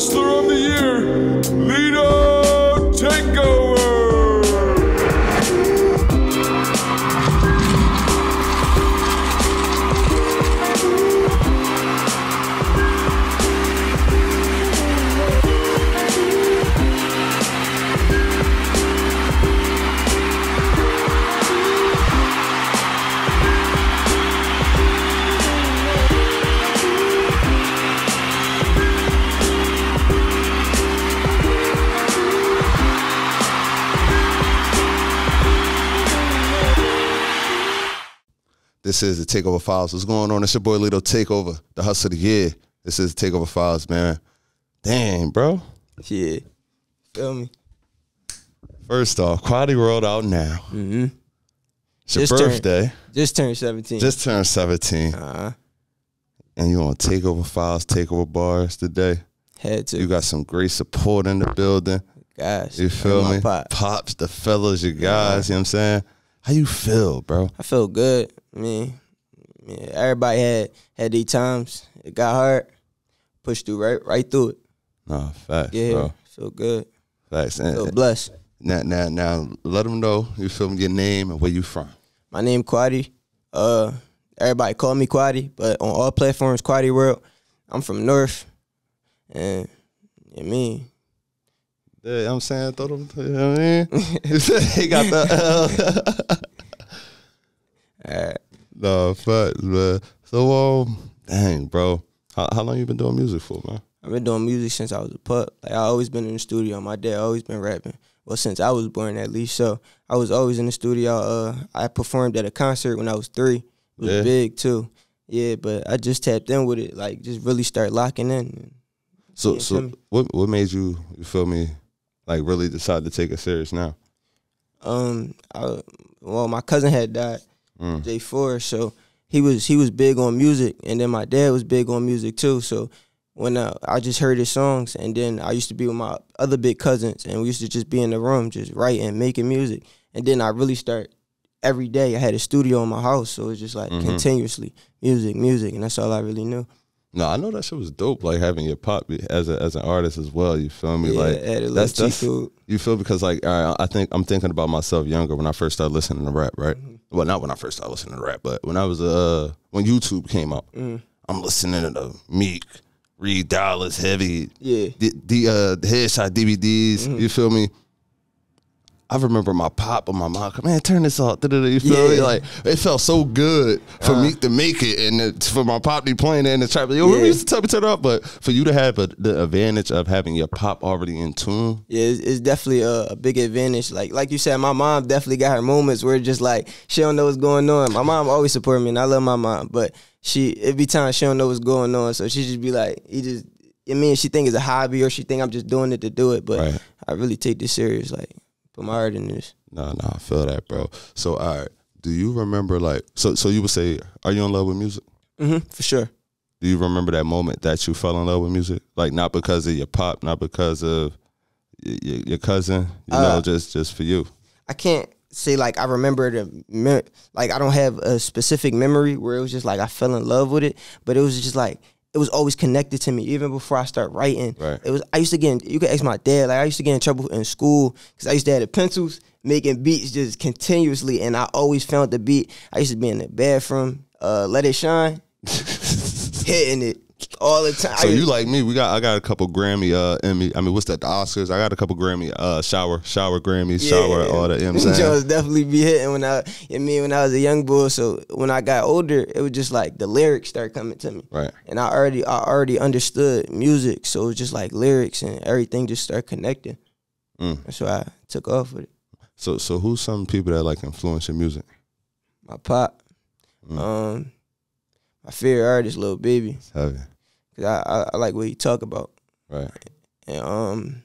Of the This is the Takeover Files. What's going on? It's your boy Lito Takeover, the hustle of the year. This is the Takeover Files, man. Dang, bro. Yeah. Feel me? First off, Quality World out now. Mm-hmm. It's your Just birthday. Just turned 17. Just turned 17. uh, And you on Takeover Files, Takeover Bars today. had to. You got some great support in the building. Gosh. You feel me? Pop. Pops, the fellas, you guys, you know what I'm saying? How you feel, bro? I feel good. I mean, yeah, everybody had had these times. It got hard. Pushed through right right through it. No, facts, Yeah. bro. Feel good. Facts. And, Feel blessed. now, now, now, let them know you feel me, your name and where you from. My name Quadi. Uh, everybody call me Quadi, but on all platforms, Quadi World. I'm from North, and mean, Yeah, you know what I'm saying, throw them, you know what I mean? he got the L. alright, no, facts, man. So, um, dang, bro. How, how long you been doing music for, man? I've been doing music since I was a pup. Like I always been in the studio. My dad always been rapping. Well, since I was born at least. So I was always in the studio. Uh, I performed at a concert when I was three. It was Yeah. big too. Yeah, but I just tapped in with it. Like just really start locking in. So, Yeah, so what what made you, you feel me, like really decide to take it serious now? Um, I, well, my cousin had died, Mm. J four, so he was he was big on music, and then my dad was big on music too. So when uh, I just heard his songs, and then I used to be with my other big cousins, and we used to just be in the room just writing, making music, and then I really start every day. I had a studio in my house, so it was just like Mhm. continuously music, music, and that's all I really knew. No, I know that shit was dope. Like having your pop be- as a, as an artist as well. You feel me? yeah, like that's that's you feel because like right, I think I'm thinking about myself younger when I first started listening to rap. Right? Well, not when I first started listening to rap, but when I was uh when YouTube came out, Mm. I'm listening to the Meek, Reed Dollaz, Heavy, Yeah, the, the uh the headshot DVDs. You feel me? I remember my pop and my mom, man, turn this off. da-da-da," You feel me? Like it felt so good for me uh-huh. to make it, and it, for my pop to be playing it in the trap. Yo, Yeah. you used to tell me to turn it off, but for you to have a, the advantage of having your pop already in tune, Yeah, it's, it's definitely a, a big advantage. Like like you said, my mom definitely got her moments where it's just like she don't know what's going on. My mom always supported me, and I love my mom, but she every time she don't know what's going on, so she just be like, he just. I mean, she think it's a hobby, or she think I'm just doing it to do it. But Right. I really take this serious. Like, put my heart in this. no, no, I feel that, bro. So, all right, do you remember like so? So you would say, are you in love with music? Mm-hmm, for sure. Do you remember that moment that you fell in love with music? Like not because of your pop, not because of y- y- your cousin, you know, Uh, just just for you. I can't say like I remember the like I don't have a specific memory where it was just like I fell in love with it, but it was just like it was always connected to me even before I start writing. Right. It was I used to get in, you could ask my dad like I used to get in trouble in school because I used to have the pencils making beats just continuously and I always found the beat. I used to be in the bathroom, uh, let it shine, hitting it all the time. So you like me? We got I got a couple Grammy uh Emmy. I mean, what's that? The Oscars. I got a couple Grammy uh shower shower Grammys shower all the You know what I'm? Jones definitely be hitting when I, I mean, when I was a young boy. So when I got older, it was just like the lyrics start coming to me, Right. and I already, I already understood music. So it was just like lyrics and everything just start connecting. Mm. That's why I took off with it. So so who's some people that like influence your music? My pop, Mm. um, my favorite artist, Lil Baby, It's heavy, cause I, I, I like what he talk about, right? and um,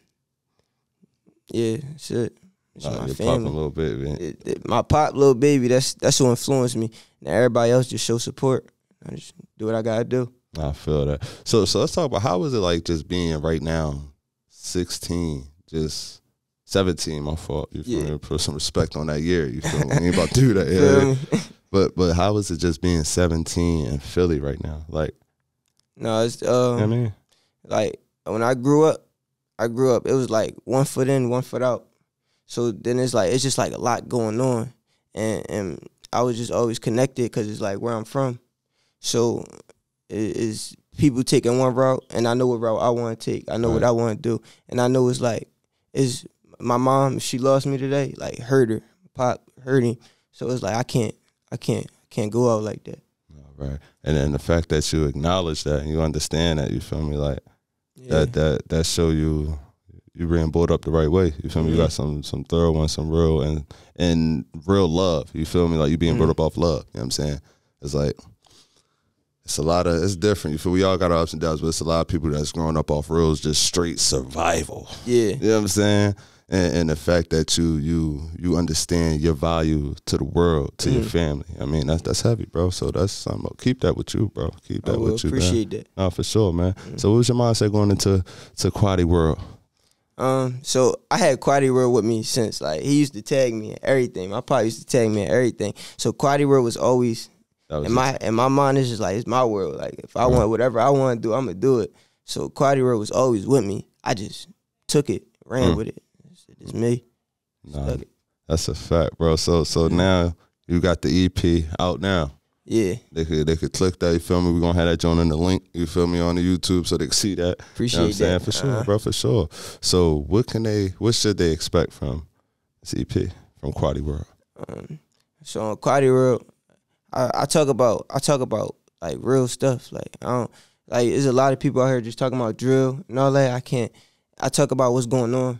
yeah, that's it. It's Uh, my a family. little bit, man. it, it- my pop, Lil Baby, that's that's who influenced me. Now everybody else just show support. I just do what I gotta do. I feel that. So so let's talk about how is it like just being right now, sixteen, just. 17, my fault. You feel Yeah. me? Put some respect on that year. You feel me? Ain't about to do that. Yeah. But but how is it just being 17 in Philly right now? Like, no, it's you know um I mean? like when I grew up, I grew up. It was like one foot in, one foot out. So then it's like it's just like a lot going on, and and I was just always connected because it's like where I'm from. So it is people taking one route, and I know what route I want to take. I know what I want to do, and I know it's like is my mom. She lost me today, like hurt her, pop hurt him. So it's like I can't, I can't, can't go out like that. Right. And then the fact that you acknowledge that and you understand that, you feel me? Like Yeah. that that that show you you being brought up the right way. You feel me? You got some some thorough one, some real and and real love. You feel me? Like you being brought mm. up off love. You know what I'm saying? It's like it's a lot of it's different. You feel we all got our ups and downs, but it's a lot of people that's growing up off real just straight survival. yeah, You know what I'm saying? And, and the fact that you you you understand your value to the world, to Mm-hmm. your family. I mean, that's that's heavy, bro. So that's something. Keep that with you, bro. Keep that with you. man. appreciate that. No, for sure, man. Mm-hmm. So what was your mindset going into to Quadi World? Um, so I had Quadi World with me since like he used to tag me and everything. My pop used to tag me and everything. So Quadi World was always was in my in my mind. It's just like it's my world. Like if I want whatever I want to do, I'm gonna do it. So Quadi World was always with me. I just took it, ran Mm. with it. It's, it's me. Nah, that's a fact, bro. So so now you got the EP out now. Yeah, They could they could click that. You feel me? We're gonna have that joint in the link. You feel me on the YouTube so they can see that. appreciate you know what I'm saying? that. For sure, Uh-huh. bro. For sure. So what can they? What should they expect from this EP from Quadi World? Um, so on Quadi World, I, I talk about I talk about like real stuff. Like I don't like there's a lot of people out here just talking about drill and all that. I can't. I talk about what's going on,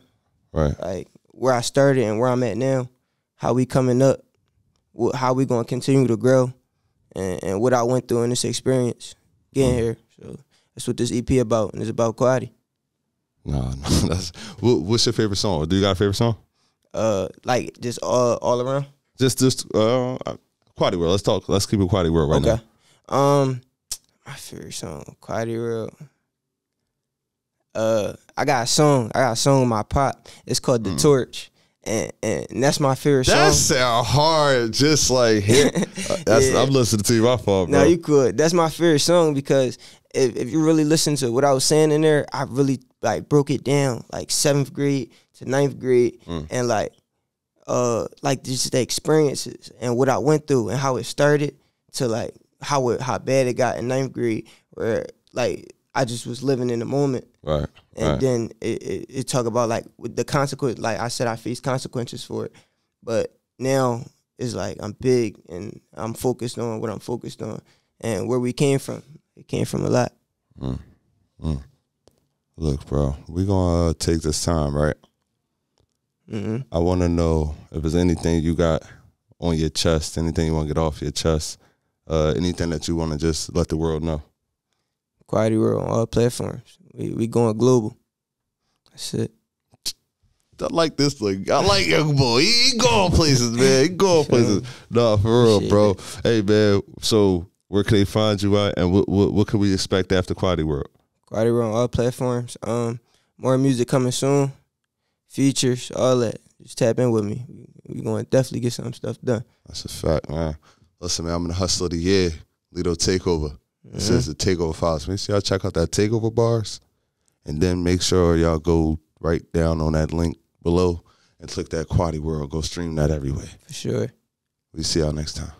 Right. like where I started and where I'm at now, how we coming up, how we gonna continue to grow, and, and what I went through in this experience getting here. So that's what this EP about, and it's about Quadi. No, no. That's what, what's your favorite song? Do you got a favorite song? Uh, like just all all around. Just just uh, Quadi World. Let's talk. Let's keep it Quadi World right okay. now. Um, my favorite song, Quality Real. Uh, I got a song. I got a song with my pop. It's called The Torch, and and that's my favorite Mm. That song. sound hard. Just like hit. Uh, That's, Yeah. I'm listening to you. My fault, bro. No, you could. That's my favorite song because if, if you really listen to what I was saying in there, I really like broke it down like seventh grade to ninth grade, Mm. and like uh like just the experiences and what I went through and how it started to like how it how bad it got in ninth grade where like I just was living in the moment right. and right. then it, it, it talk about like with the consequence like I said I faced consequences for it but now it's like I'm big and I'm focused on what I'm focused on and where we came from it came from a lot Look, bro. We gonna uh, take this time, right? hmm I want to know if there's anything you got on your chest, anything you want to get off your chest, uh, anything that you want to just let the world know. Quality World on all platforms we we going global that's it I like this look. I like young boy. He, he going places, man. He going places. Nah, for real, Appreciate bro. Hey, man. So where can they find you at, and what what, what can we expect after Quality World? Quality World on all platforms um more music coming soon features all that just tap in with me we, we going to definitely get some stuff done That's a fact, man. Listen, man. I'm in the hustle of the year. Lido Takeover. This is the Takeover Files. Make sure y'all check out that Takeover bars, and then make sure y'all go right down on that link below and click that Quality World. Go stream that everywhere. for sure We see y'all next time.